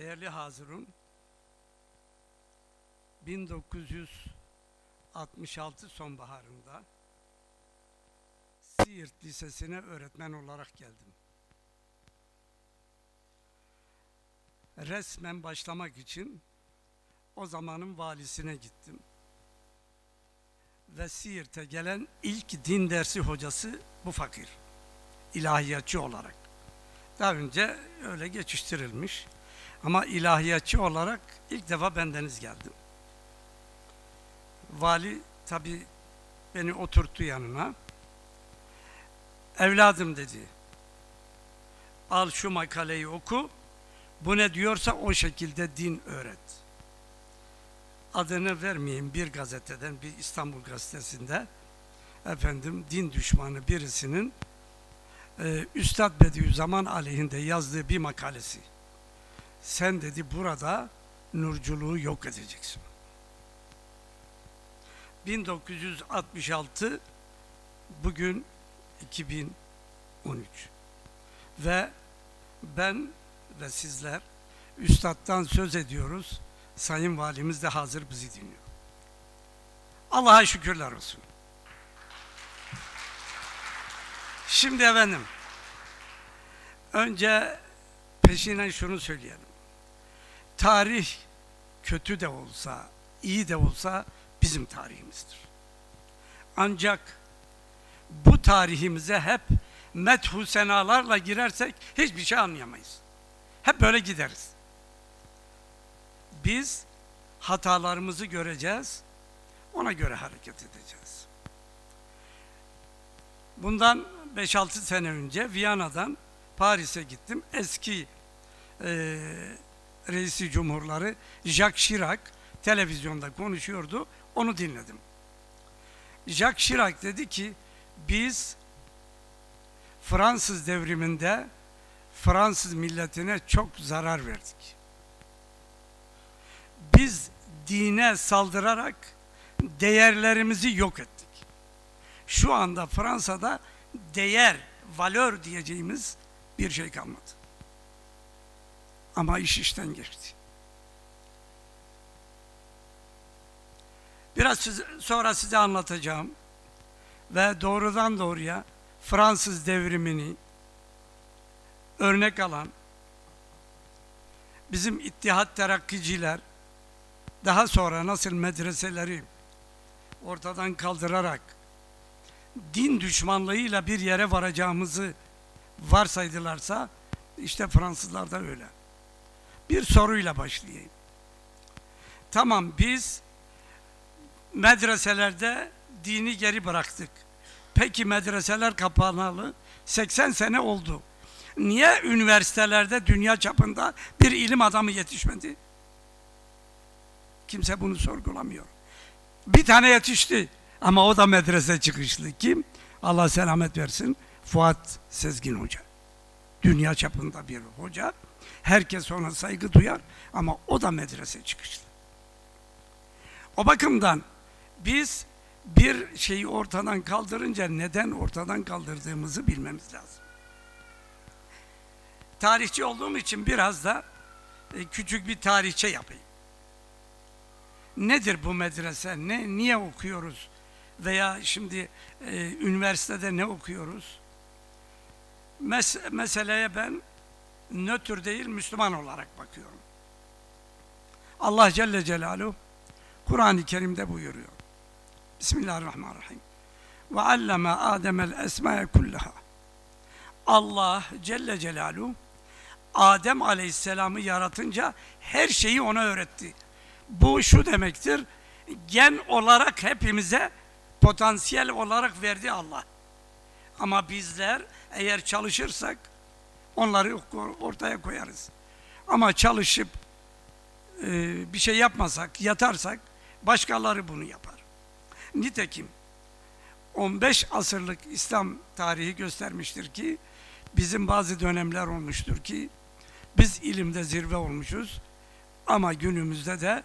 Değerli Hazırun, 1966 sonbaharında Siirt Lisesi'ne öğretmen olarak geldim. Resmen başlamak için o zamanın valisine gittim. Ve Siirt'e gelen ilk din dersi hocası bu fakir. İlahiyatçı olarak. Daha önce öyle geçiştirilmiş. Ama ilahiyatçı olarak ilk defa bendeniz geldim. Vali tabi beni oturttu yanına. Evladım dedi. Al şu makaleyi oku. Bu ne diyorsa o şekilde din öğret. Adını vermeyeyim bir gazeteden, bir İstanbul gazetesinde efendim din düşmanı birisinin e, Üstad Bediüzzaman aleyhinde yazdığı bir makalesi. Sen dedi burada nurculuğu yok edeceksin. 1966 bugün 2013 ve ben ve sizler üstattan söz ediyoruz. Sayın Valimiz de hazır bizi dinliyor. Allah'a şükürler olsun. Şimdi efendim önce peşinen şunu söyleyelim. Tarih kötü de olsa, iyi de olsa bizim tarihimizdir. Ancak bu tarihimize hep methu senalarla girersek hiçbir şey anlayamayız. Hep böyle gideriz. Biz hatalarımızı göreceğiz, ona göre hareket edeceğiz. Bundan 5-6 sene önce Viyana'dan Paris'e gittim. Eski e, reisi cumhurları Jacques Chirac televizyonda konuşuyordu. Onu dinledim. Jacques Chirac dedi ki biz Fransız devriminde Fransız milletine çok zarar verdik. Biz dine saldırarak değerlerimizi yok ettik. Şu anda Fransa'da değer, valör diyeceğimiz bir şey kalmadı. Ama iş işten geçti. Biraz size, sonra size anlatacağım ve doğrudan doğruya Fransız devrimini örnek alan bizim İttihat Terakkiciler daha sonra nasıl medreseleri ortadan kaldırarak din düşmanlığıyla bir yere varacağımızı varsaydılarsa işte Fransızlar da öyle. Bir soruyla başlayayım. Tamam biz medreselerde dini geri bıraktık. Peki medreseler kapanalı 80 sene oldu. Niye üniversitelerde dünya çapında bir ilim adamı yetişmedi? Kimse bunu sorgulamıyor. Bir tane yetişti ama o da medrese çıkışlı. Kim? Allah selamet versin. Fuat Sezgin Hoca. Dünya çapında bir hoca. Herkes ona saygı duyar ama o da medrese çıkışlı. O bakımdan biz bir şeyi ortadan kaldırınca neden ortadan kaldırdığımızı bilmemiz lazım. Tarihçi olduğum için biraz da e, küçük bir tarihçe yapayım. Nedir bu medrese? Ne, niye okuyoruz? Veya şimdi e, üniversitede ne okuyoruz? Mes meseleye ben nötr değil Müslüman olarak bakıyorum. Allah Celle Celaluhu Kur'an-ı Kerim'de buyuruyor. Bismillahirrahmanirrahim. Ve alleme Adem'el esma'ye kullaha. Allah Celle Celaluhu Adem Aleyhisselam'ı yaratınca her şeyi ona öğretti. Bu şu demektir. Gen olarak hepimize potansiyel olarak verdi Allah. Ama bizler eğer çalışırsak onları ortaya koyarız. Ama çalışıp e, bir şey yapmasak, yatarsak başkaları bunu yapar. Nitekim 15 asırlık İslam tarihi göstermiştir ki bizim bazı dönemler olmuştur ki biz ilimde zirve olmuşuz ama günümüzde de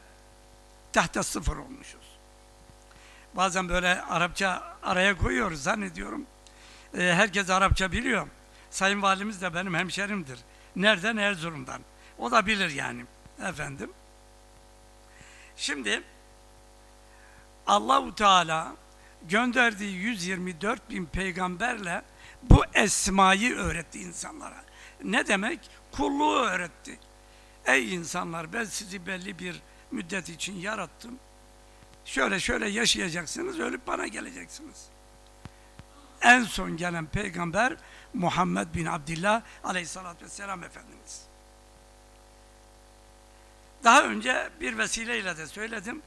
tahta sıfır olmuşuz. Bazen böyle Arapça araya koyuyoruz zannediyorum. Ee, herkes Arapça biliyor. Sayın Valimiz de benim hemşerimdir. Nereden? Erzurum'dan. O da bilir yani efendim. Şimdi Allahu Teala gönderdiği 124 bin peygamberle bu esmayı öğretti insanlara. Ne demek? Kulluğu öğretti. Ey insanlar ben sizi belli bir müddet için yarattım. Şöyle şöyle yaşayacaksınız, ölüp bana geleceksiniz. En son gelen peygamber Muhammed bin Abdullah aleyhissalatü vesselam Efendimiz. Daha önce bir vesileyle de söyledim.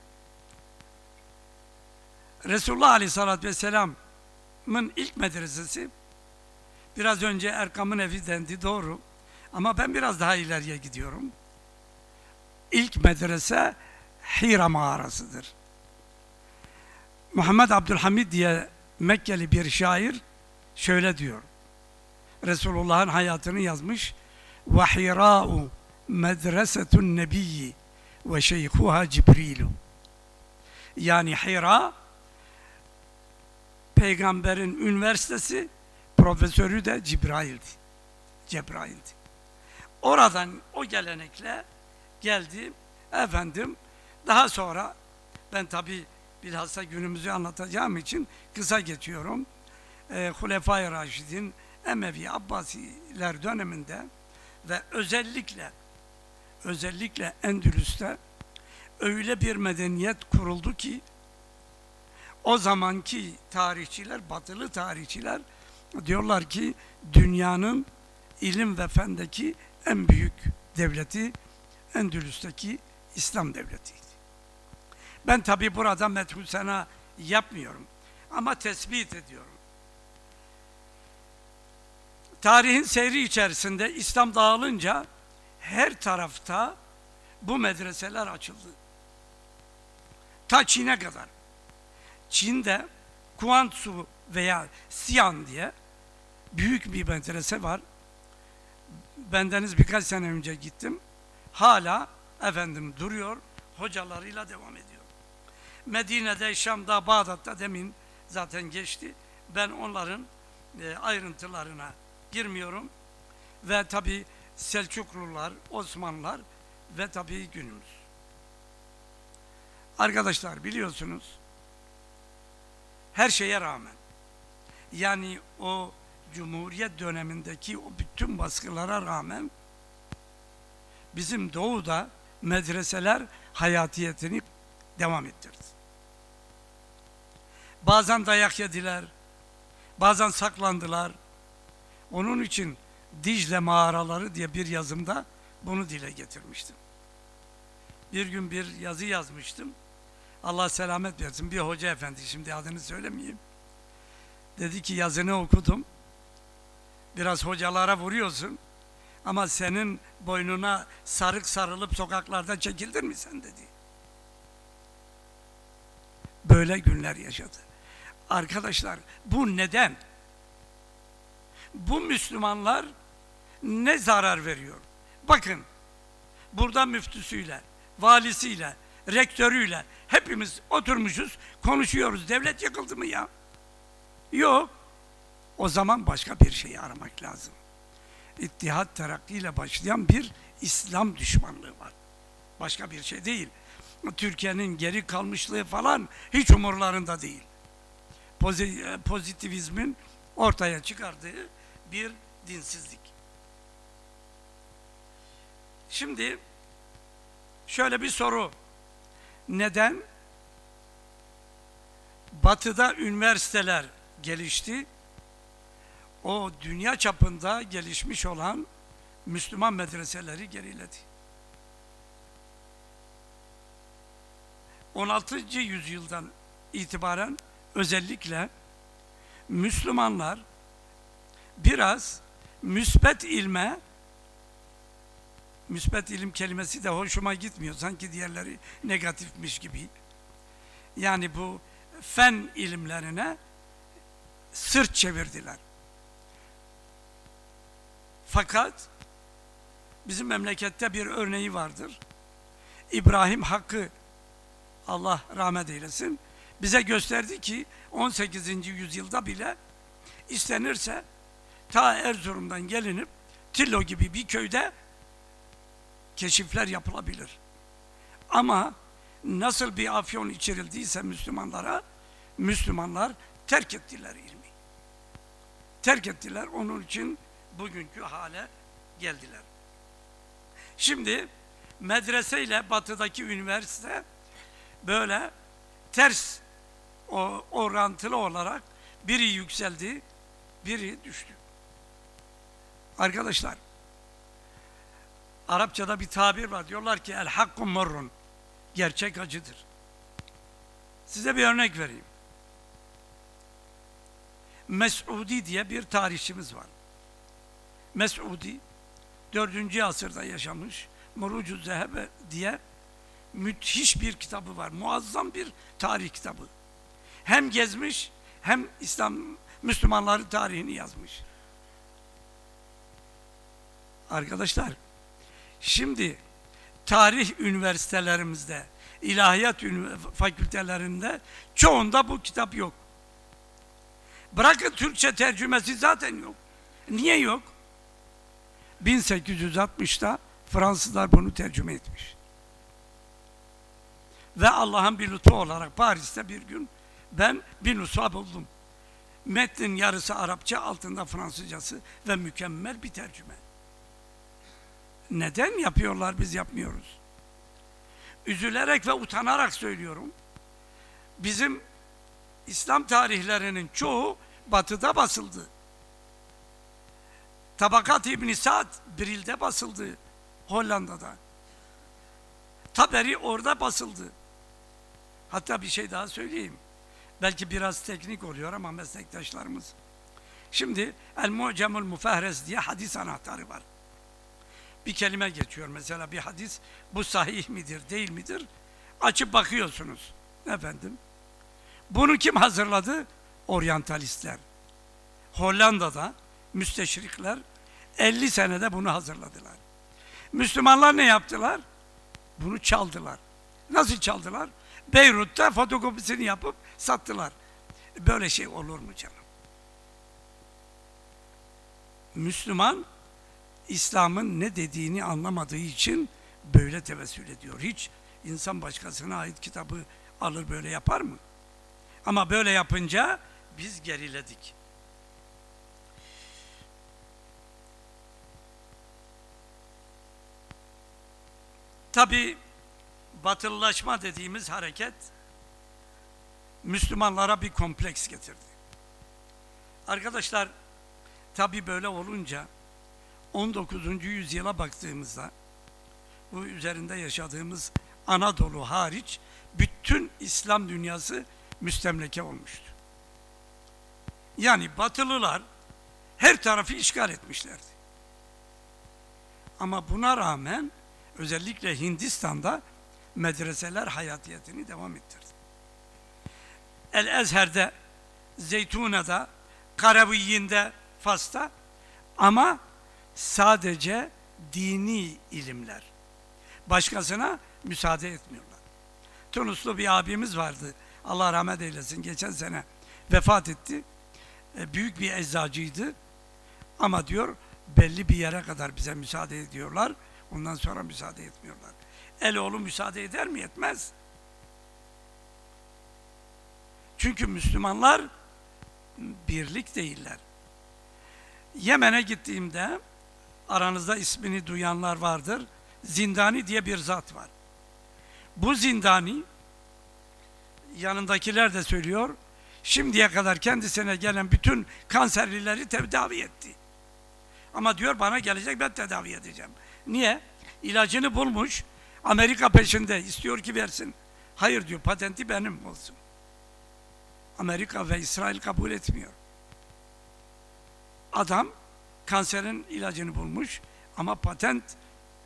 Resulullah aleyhissalatü vesselamın ilk medresesi biraz önce Erkam'ın evi dendi doğru. Ama ben biraz daha ileriye gidiyorum. İlk medrese Hira mağarasıdır. Muhammed Abdülhamid diye Mekkeli bir şair şöyle diyor. Resulullah'ın hayatını yazmış. Medresetun nebiyyi ve şeyhuha Cibrilu. Yani Hira peygamberin üniversitesi profesörü de Cibrail'di. Cebrail'di. Oradan o gelenekle geldi. Efendim daha sonra ben tabi bilhassa günümüzü anlatacağım için kısa geçiyorum. E, Hulefai Raşid'in Emevi Abbasiler döneminde ve özellikle özellikle Endülüs'te öyle bir medeniyet kuruldu ki o zamanki tarihçiler, batılı tarihçiler diyorlar ki dünyanın ilim ve fendeki en büyük devleti Endülüs'teki İslam devletiydi. Ben tabi burada methul sena yapmıyorum ama tespit ediyorum. Tarihin seyri içerisinde İslam dağılınca her tarafta bu medreseler açıldı. Ta Çin'e kadar. Çin'de Kuantsu veya Sian diye büyük bir medrese var. Bendeniz birkaç sene önce gittim. Hala efendim duruyor, hocalarıyla devam ediyor. Medine'de, Şam'da, Bağdat'ta demin zaten geçti. Ben onların e, ayrıntılarına girmiyorum. Ve tabi Selçuklular, Osmanlılar ve tabi günümüz. Arkadaşlar biliyorsunuz her şeye rağmen yani o Cumhuriyet dönemindeki o bütün baskılara rağmen bizim doğuda medreseler hayatiyetini devam ettirdi. Bazen dayak yediler, bazen saklandılar. Onun için Dicle mağaraları diye bir yazımda bunu dile getirmiştim. Bir gün bir yazı yazmıştım. Allah selamet versin. Bir hoca efendi, şimdi adını söylemeyeyim. Dedi ki yazını okudum. Biraz hocalara vuruyorsun. Ama senin boynuna sarık sarılıp sokaklarda çekildin mi sen dedi. Böyle günler yaşadı. Arkadaşlar bu neden? Bu Müslümanlar ne zarar veriyor? Bakın burada müftüsüyle, valisiyle, rektörüyle hepimiz oturmuşuz, konuşuyoruz. Devlet yıkıldı mı ya? Yok. O zaman başka bir şeyi aramak lazım. İttihat terakkiyle başlayan bir İslam düşmanlığı var. Başka bir şey değil. Türkiye'nin geri kalmışlığı falan hiç umurlarında değil. E, pozitivizmin ortaya çıkardığı bir dinsizlik. Şimdi şöyle bir soru. Neden batıda üniversiteler gelişti? O dünya çapında gelişmiş olan Müslüman medreseleri geriledi. 16. yüzyıldan itibaren özellikle Müslümanlar biraz müspet ilme müspet ilim kelimesi de hoşuma gitmiyor. Sanki diğerleri negatifmiş gibi. Yani bu fen ilimlerine sırt çevirdiler. Fakat bizim memlekette bir örneği vardır. İbrahim Hakkı Allah rahmet eylesin bize gösterdi ki 18. yüzyılda bile istenirse ta Erzurum'dan gelinip Tillo gibi bir köyde keşifler yapılabilir. Ama nasıl bir afyon içirildiyse Müslümanlara, Müslümanlar terk ettiler ilmi. Terk ettiler, onun için bugünkü hale geldiler. Şimdi medrese ile batıdaki üniversite böyle ters o, orantılı olarak biri yükseldi, biri düştü. Arkadaşlar, Arapçada bir tabir var. Diyorlar ki el hakku murrun. Gerçek acıdır. Size bir örnek vereyim. Mes'udi diye bir tarihçimiz var. Mes'udi 4. asırda yaşamış. Murucu Zehebe diye müthiş bir kitabı var. Muazzam bir tarih kitabı. Hem gezmiş hem İslam Müslümanların tarihini yazmış. Arkadaşlar şimdi tarih üniversitelerimizde, ilahiyat fakültelerinde çoğunda bu kitap yok. Bırakın Türkçe tercümesi zaten yok. Niye yok? 1860'da Fransızlar bunu tercüme etmiş. Ve Allah'ın bir lütfu olarak Paris'te bir gün ben bir nusha buldum. Metnin yarısı Arapça, altında Fransızcası ve mükemmel bir tercüme. Neden yapıyorlar biz yapmıyoruz? Üzülerek ve utanarak söylüyorum. Bizim İslam tarihlerinin çoğu batıda basıldı. Tabakat İbni Sa'd Bril'de basıldı. Hollanda'da. Taberi orada basıldı. Hatta bir şey daha söyleyeyim. Belki biraz teknik oluyor ama meslektaşlarımız. Şimdi El Mu'cemul Mufahres diye hadis anahtarı var. Bir kelime geçiyor mesela bir hadis. Bu sahih midir değil midir? Açıp bakıyorsunuz. Efendim. Bunu kim hazırladı? Oryantalistler. Hollanda'da müsteşrikler 50 senede bunu hazırladılar. Müslümanlar ne yaptılar? Bunu çaldılar. Nasıl çaldılar? Beyrut'ta fotokopisini yapıp sattılar. Böyle şey olur mu canım? Müslüman İslam'ın ne dediğini anlamadığı için böyle tevessül ediyor. Hiç insan başkasına ait kitabı alır böyle yapar mı? Ama böyle yapınca biz geriledik. Tabi batılılaşma dediğimiz hareket Müslümanlara bir kompleks getirdi. Arkadaşlar tabi böyle olunca 19. yüzyıla baktığımızda bu üzerinde yaşadığımız Anadolu hariç bütün İslam dünyası müstemleke olmuştu. Yani batılılar her tarafı işgal etmişlerdi. Ama buna rağmen özellikle Hindistan'da medreseler hayatiyetini devam ettirdi. El-Ezher'de, Zeytuna'da, Karaviyin'de, Fas'ta ama sadece dini ilimler. Başkasına müsaade etmiyorlar. Tunuslu bir abimiz vardı. Allah rahmet eylesin. Geçen sene vefat etti. E, büyük bir eczacıydı. Ama diyor belli bir yere kadar bize müsaade ediyorlar. Ondan sonra müsaade etmiyorlar. Eloğlu müsaade eder mi? Etmez. Çünkü Müslümanlar birlik değiller. Yemen'e gittiğimde aranızda ismini duyanlar vardır. Zindani diye bir zat var. Bu zindani yanındakiler de söylüyor. Şimdiye kadar kendisine gelen bütün kanserlileri tedavi etti. Ama diyor bana gelecek ben tedavi edeceğim. Niye? İlacını bulmuş. Amerika peşinde istiyor ki versin. Hayır diyor patenti benim olsun. Amerika ve İsrail kabul etmiyor. Adam kanserin ilacını bulmuş ama patent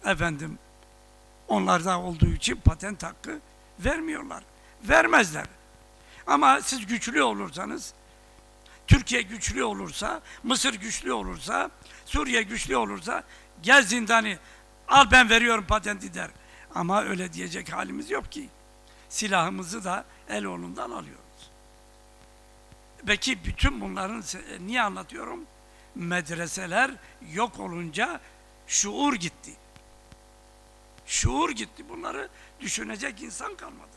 efendim onlarda olduğu için patent hakkı vermiyorlar. Vermezler. Ama siz güçlü olursanız Türkiye güçlü olursa, Mısır güçlü olursa, Suriye güçlü olursa gel zindani al ben veriyorum patenti der. Ama öyle diyecek halimiz yok ki. Silahımızı da el olundan alıyoruz. Peki bütün bunların niye anlatıyorum? Medreseler yok olunca şuur gitti. Şuur gitti. Bunları düşünecek insan kalmadı.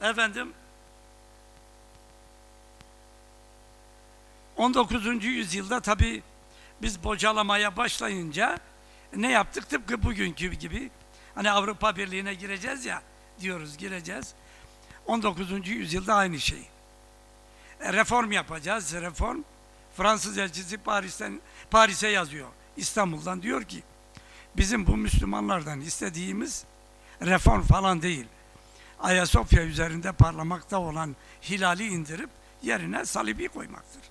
Efendim 19. yüzyılda tabi biz bocalamaya başlayınca ne yaptık? Tıpkı bugünkü gibi hani Avrupa Birliği'ne gireceğiz ya diyoruz gireceğiz. 19. yüzyılda aynı şey. E, reform yapacağız. Reform Fransız elçisi Paris'ten Paris'e yazıyor. İstanbul'dan diyor ki bizim bu Müslümanlardan istediğimiz reform falan değil. Ayasofya üzerinde parlamakta olan hilali indirip yerine salibi koymaktır.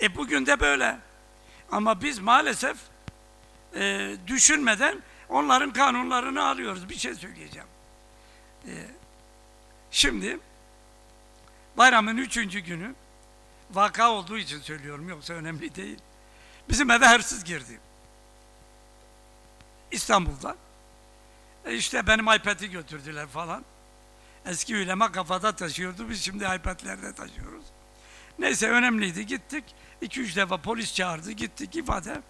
E bugün de böyle. Ama biz maalesef e, düşünmeden onların kanunlarını alıyoruz. Bir şey söyleyeceğim. E, şimdi bayramın üçüncü günü vaka olduğu için söylüyorum yoksa önemli değil. Bizim eve hırsız girdi. İstanbul'da. E işte benim iPad'i götürdüler falan. Eski ulema kafada taşıyordu. Biz şimdi iPad'lerde taşıyoruz. Neyse önemliydi. Gittik. iki üç defa polis çağırdı. Gittik ifade.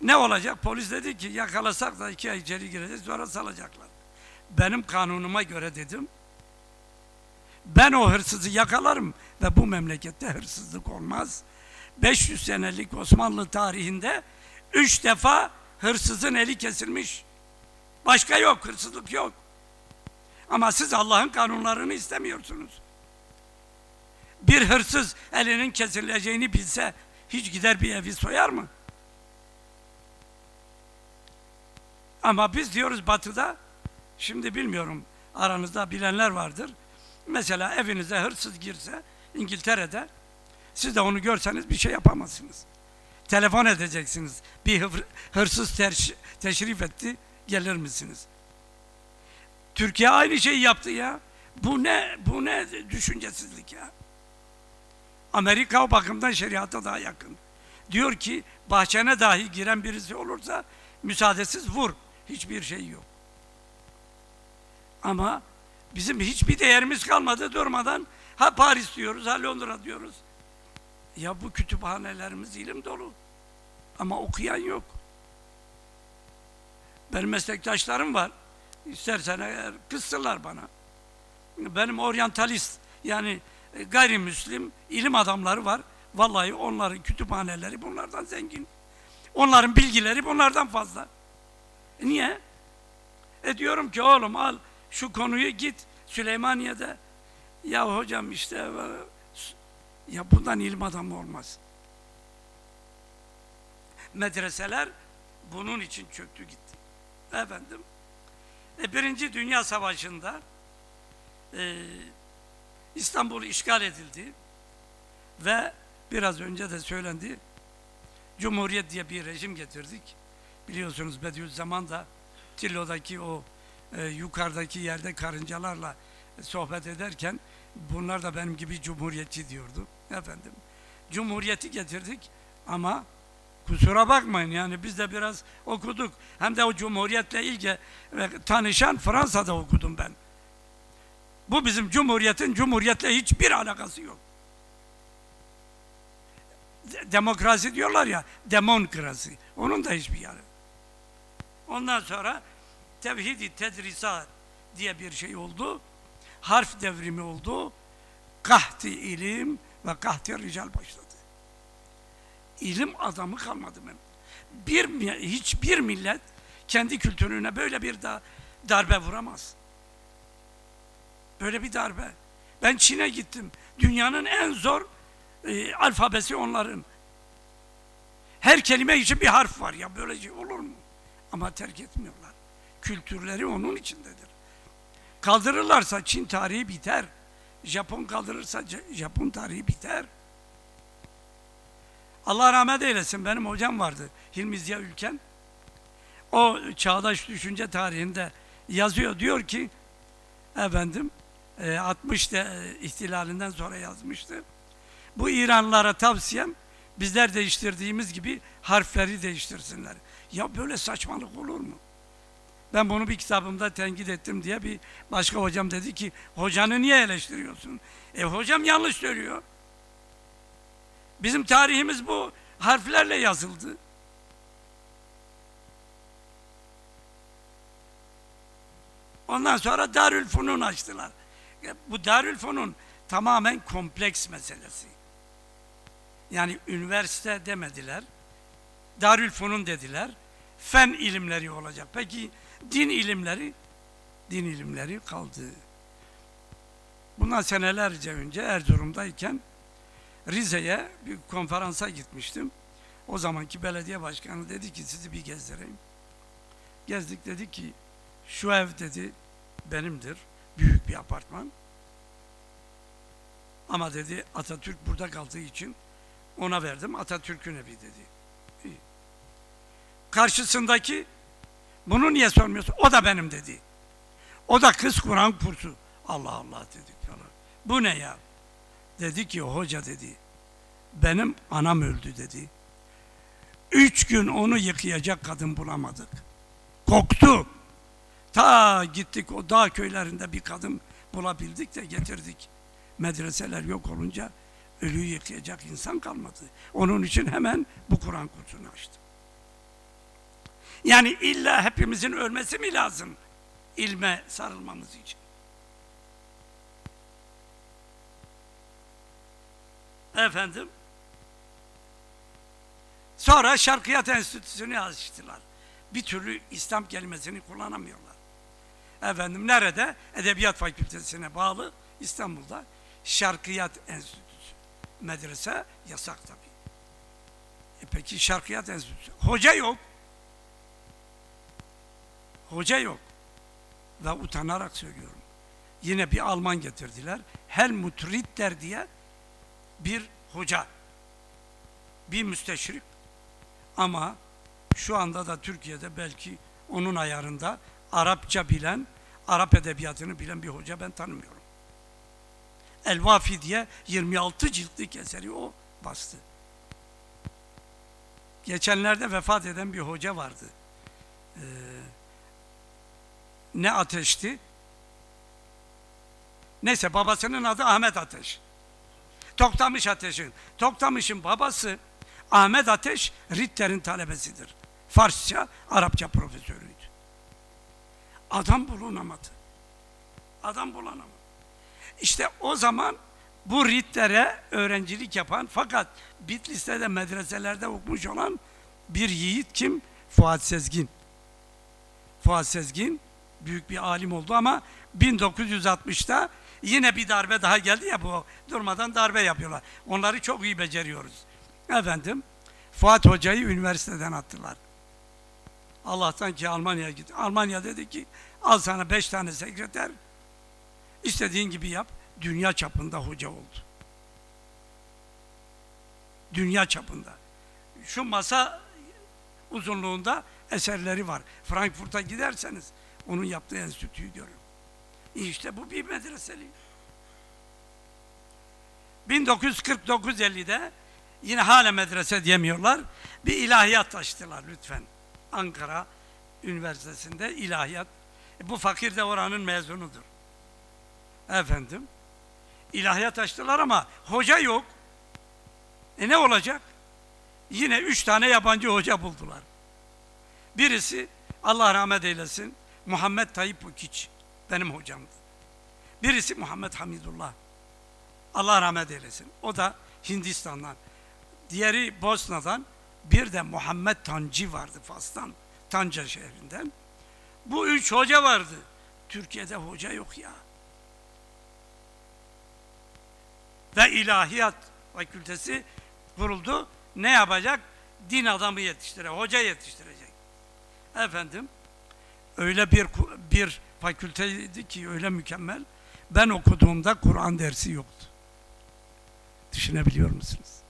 Ne olacak? Polis dedi ki yakalasak da iki ay içeri gireceğiz sonra salacaklar. Benim kanunuma göre dedim. Ben o hırsızı yakalarım ve bu memlekette hırsızlık olmaz. 500 senelik Osmanlı tarihinde üç defa hırsızın eli kesilmiş. Başka yok, hırsızlık yok. Ama siz Allah'ın kanunlarını istemiyorsunuz. Bir hırsız elinin kesileceğini bilse hiç gider bir evi soyar mı? Ama biz diyoruz batıda, şimdi bilmiyorum aranızda bilenler vardır. Mesela evinize hırsız girse İngiltere'de siz de onu görseniz bir şey yapamazsınız. Telefon edeceksiniz. Bir hırsız teşrif etti, gelir misiniz? Türkiye aynı şeyi yaptı ya. Bu ne, bu ne düşüncesizlik ya. Amerika o bakımdan şeriata daha yakın. Diyor ki bahçene dahi giren birisi olursa müsaadesiz vur. Hiçbir şey yok. Ama bizim hiçbir değerimiz kalmadı durmadan ha Paris diyoruz ha Londra diyoruz. Ya bu kütüphanelerimiz ilim dolu. Ama okuyan yok. Benim meslektaşlarım var. İstersen eğer kızsınlar bana. Benim oryantalist yani e, gayrimüslim ilim adamları var. Vallahi onların kütüphaneleri bunlardan zengin. Onların bilgileri bunlardan fazla. E niye? E diyorum ki oğlum al şu konuyu git Süleymaniye'de. Ya hocam işte ya bundan ilim adamı olmaz. Medreseler bunun için çöktü gitti. Efendim. E, Birinci Dünya Savaşı'nda e, İstanbul işgal edildi ve biraz önce de söylendi Cumhuriyet diye bir rejim getirdik. Biliyorsunuz Bediüzzaman da Tillo'daki o e, yukarıdaki yerde karıncalarla sohbet ederken bunlar da benim gibi cumhuriyetçi diyordu. Efendim. Cumhuriyeti getirdik ama kusura bakmayın yani biz de biraz okuduk. Hem de o cumhuriyetle ilgi ve tanışan Fransa'da okudum ben. Bu bizim cumhuriyetin cumhuriyetle hiçbir alakası yok. Demokrasi diyorlar ya, demokrasi. Onun da hiçbir yanı. Ondan sonra tevhidi tedrisat diye bir şey oldu. Harf devrimi oldu. Kahti ilim ve kahti rical başladı. İlim adamı kalmadı mı? Bir, hiçbir millet kendi kültürüne böyle bir da darbe vuramaz. Böyle bir darbe. Ben Çin'e gittim. Dünyanın en zor e, alfabesi onların. Her kelime için bir harf var ya böylece şey olur mu? Ama terk etmiyorlar. Kültürleri onun içindedir. Kaldırırlarsa Çin tarihi biter. Japon kaldırırsa Japon tarihi biter. Allah rahmet eylesin benim hocam vardı Hilmi Ziya Ülken. O çağdaş düşünce tarihinde yazıyor diyor ki efendim 60 e, de e, ihtilalinden sonra yazmıştı. Bu İranlılara tavsiyem bizler değiştirdiğimiz gibi harfleri değiştirsinler. Ya böyle saçmalık olur mu? Ben bunu bir kitabımda tenkit ettim diye bir başka hocam dedi ki hocanı niye eleştiriyorsun? E hocam yanlış söylüyor. Bizim tarihimiz bu harflerle yazıldı. Ondan sonra Darül Funun açtılar. E, bu Darül Funun tamamen kompleks meselesi. Yani üniversite demediler. Darül Funun dediler. Fen ilimleri olacak. Peki din ilimleri? Din ilimleri kaldı. Bundan senelerce önce Erzurum'dayken Rize'ye bir konferansa gitmiştim. O zamanki belediye başkanı dedi ki sizi bir gezdireyim. Gezdik dedi ki şu ev dedi benimdir. Büyük bir apartman. Ama dedi Atatürk burada kaldığı için ona verdim. Atatürk'ün evi dedi. Karşısındaki bunu niye sormuyorsun? O da benim dedi. O da kız Kur'an kursu. Allah Allah dedik falan. Bu ne ya? Dedi ki hoca dedi. Benim anam öldü dedi. Üç gün onu yıkayacak kadın bulamadık. Koktu. Ta gittik o dağ köylerinde bir kadın bulabildik de getirdik. Medreseler yok olunca ölüyü yıkayacak insan kalmadı. Onun için hemen bu Kur'an kursunu açtım. Yani illa hepimizin ölmesi mi lazım? ilme sarılmamız için. Efendim? Sonra Şarkıyat Enstitüsü'nü açtılar. Bir türlü İslam kelimesini kullanamıyorlar. Efendim nerede? Edebiyat Fakültesine bağlı İstanbul'da Şarkıyat Enstitüsü. Medrese yasak tabii. E peki Şarkıyat Enstitüsü. Hoca yok. Hoca yok. Ve utanarak söylüyorum. Yine bir Alman getirdiler. Helmut Ritter diye bir hoca. Bir müsteşrik. Ama şu anda da Türkiye'de belki onun ayarında Arapça bilen, Arap edebiyatını bilen bir hoca ben tanımıyorum. El Vafi diye 26 ciltlik eseri o bastı. Geçenlerde vefat eden bir hoca vardı. Ee, ne ateşti? Neyse babasının adı Ahmet Ateş. Toktamış Ateş'in. Toktamış'ın babası Ahmet Ateş Ritter'in talebesidir. Farsça, Arapça profesörüydü. Adam bulunamadı. Adam bulunamadı. İşte o zaman bu Ritter'e öğrencilik yapan fakat Bitlis'te de medreselerde okumuş olan bir yiğit kim? Fuat Sezgin. Fuat Sezgin büyük bir alim oldu ama 1960'ta yine bir darbe daha geldi ya bu durmadan darbe yapıyorlar. Onları çok iyi beceriyoruz. Efendim Fuat Hoca'yı üniversiteden attılar. Allah'tan ki Almanya'ya gitti. Almanya dedi ki al sana beş tane sekreter istediğin gibi yap. Dünya çapında hoca oldu. Dünya çapında. Şu masa uzunluğunda eserleri var. Frankfurt'a giderseniz onun yaptığı enstitüyü görün. İşte bu bir medreseli. 1949-50'de yine hala medrese diyemiyorlar. Bir ilahiyat açtılar lütfen. Ankara Üniversitesi'nde ilahiyat. E, bu fakir de oranın mezunudur. Efendim. İlahiyat açtılar ama hoca yok. E ne olacak? Yine üç tane yabancı hoca buldular. Birisi Allah rahmet eylesin Muhammed Tayyip Ukiç benim hocamdı. Birisi Muhammed Hamidullah. Allah rahmet eylesin. O da Hindistan'dan. Diğeri Bosna'dan. Bir de Muhammed Tancı vardı Fas'tan. Tanca şehrinden. Bu üç hoca vardı. Türkiye'de hoca yok ya. Ve ilahiyat fakültesi kuruldu. Ne yapacak? Din adamı yetiştirecek, hoca yetiştirecek. Efendim, öyle bir bir fakülteydi ki öyle mükemmel. Ben okuduğumda Kur'an dersi yoktu. Düşünebiliyor musunuz?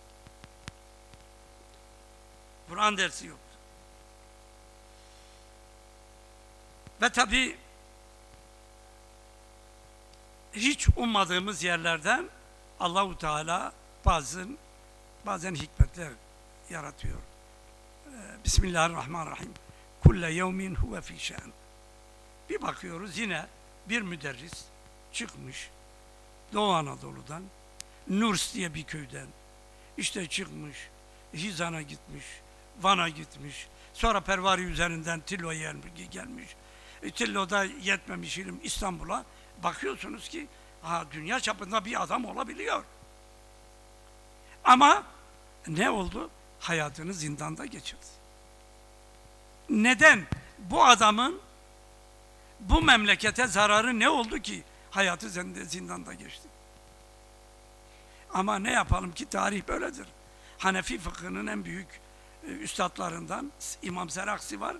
Kur'an dersi yoktu. Ve tabi hiç ummadığımız yerlerden Allahu Teala bazen bazen hikmetler yaratıyor. Ee, Bismillahirrahmanirrahim. Kulle yevmin huve fi. Bir bakıyoruz yine bir müderris çıkmış Doğu Anadolu'dan Nurs diye bir köyden işte çıkmış Hizan'a gitmiş Van'a gitmiş sonra Pervari üzerinden Tilo'ya gelmiş Tillo'da yetmemiş ilim İstanbul'a bakıyorsunuz ki ha, dünya çapında bir adam olabiliyor. Ama ne oldu? Hayatını zindanda geçirdi. Neden? Bu adamın bu memlekete zararı ne oldu ki hayatı zindanda geçti? Ama ne yapalım ki tarih böyledir. Hanefi fıkhının en büyük e, üstadlarından İmam Seraksi var.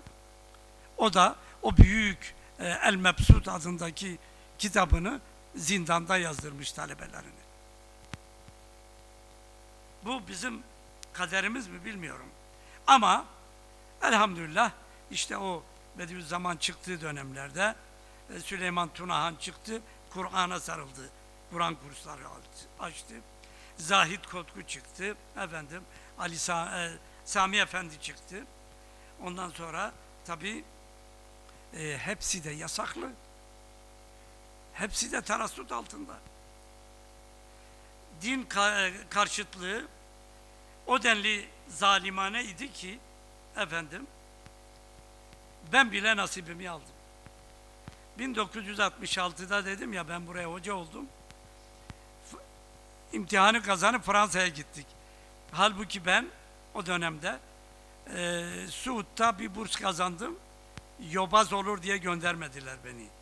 O da o büyük e, El Mebsut adındaki kitabını zindanda yazdırmış talebelerine. Bu bizim kaderimiz mi bilmiyorum. Ama elhamdülillah işte o Bediüzzaman çıktığı dönemlerde e, Süleyman Tunahan çıktı, Kur'an'a sarıldı. Kur'an kursları açtı. Zahid Kotku çıktı. Efendim Ali Sa- e, Sami Efendi çıktı. Ondan sonra tabii e, hepsi de yasaklı. Hepsi de tarassut altında. Din ka- e, karşıtlığı o denli zalimane idi ki efendim ben bile nasibimi aldım. 1966'da dedim ya ben buraya hoca oldum. İmtihanı kazanıp Fransa'ya gittik. Halbuki ben o dönemde e, Suud'da bir burs kazandım. Yobaz olur diye göndermediler beni.